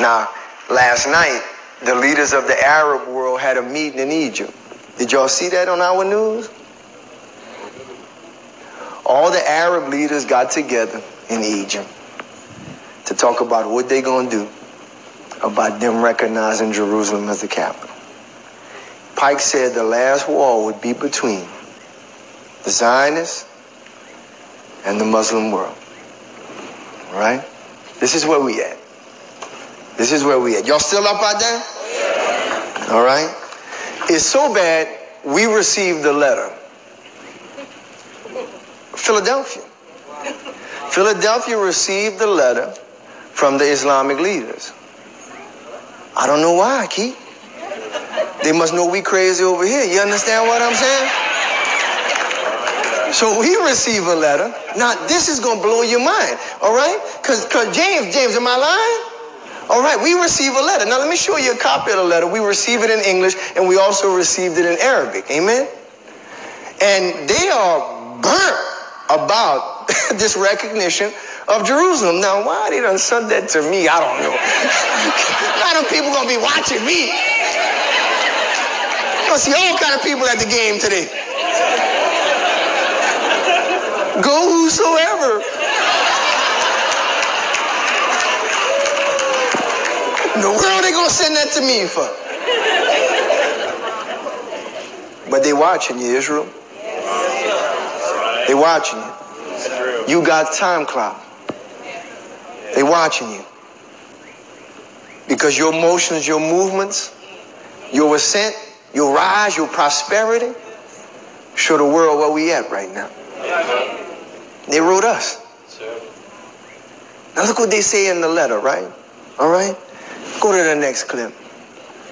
Now, last night, the leaders of the Arab world had a meeting in Egypt. Did y'all see that on our news? All the Arab leaders got together in Egypt to talk about what they're going to do about them recognizing Jerusalem as the capital. Pike said the last war would be between the Zionists and the Muslim world. Right? This is where we at. This is where we at. Y'all still up out there? All right? It's so bad, we received a letter. Philadelphia. Philadelphia received a letter from the Islamic leaders. I don't know why, Keith. They must know we crazy over here. You understand what I'm saying? So we receive a letter. Now, this is going to blow your mind, all right? Because James, James, am I lying? All right, we receive a letter. Now, let me show you a copy of the letter. We receive it in English, and we also received it in Arabic. Amen? And they are burnt about this recognition of Jerusalem. Now, why they done said that to me, I don't know. lot of people to be watching me. Going to see all kind of people at the game today. Go whosoever. In world send that to me for? But they watching you, Israel. They watching you. You got time clock. They watching you. Because your motions, your movements, your ascent, your rise, your prosperity, show the world where we at right now. They wrote us. Now look what they say in the letter, right? All right? Go to the next clip.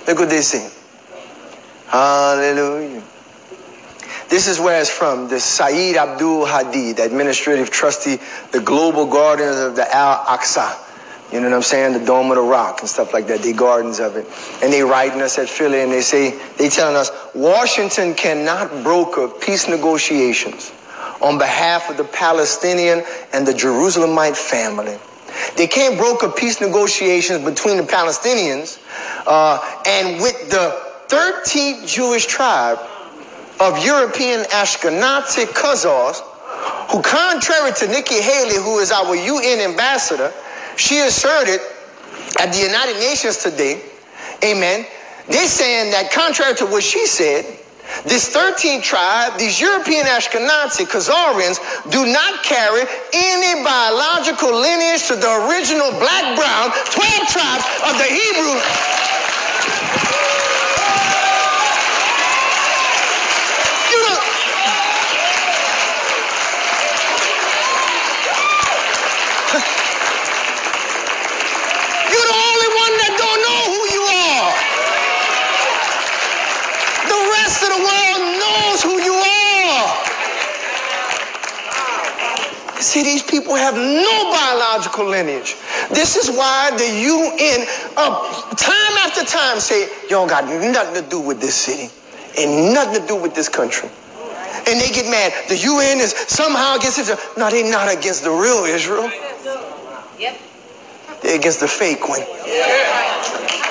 Look what they say. Hallelujah. This is where it's from. The Saeed Abdul Hadi, the administrative trustee, the global guardians of the Al Aqsa. You know what I'm saying? The Dome of the Rock and stuff like that. The gardens of it. And they writing us at Philly and they say, they telling us, Washington cannot broker peace negotiations on behalf of the Palestinian and the Jerusalemite family. They can't broker peace negotiations between the Palestinians uh, and with the 13th Jewish tribe of European Ashkenazi Khazars, who, contrary to Nikki Haley, who is our UN ambassador, she asserted at the United Nations today, amen, they're saying that contrary to what she said, this 13th tribe, these European Ashkenazi Khazarians, do not carry any biological lineage to the original black brown 12 tribes of the Hebrew. See, these people have no biological lineage. This is why the UN, uh, time after time, say, y'all got nothing to do with this city and nothing to do with this country. And they get mad. The UN is somehow against Israel. No, they're not against the real Israel. Yep. They're against the fake one. Yeah.